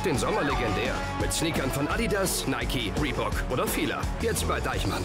macht den Sommer legendär. Mit Sneakern von Adidas, Nike, Reebok oder Fila. Jetzt bei Deichmann.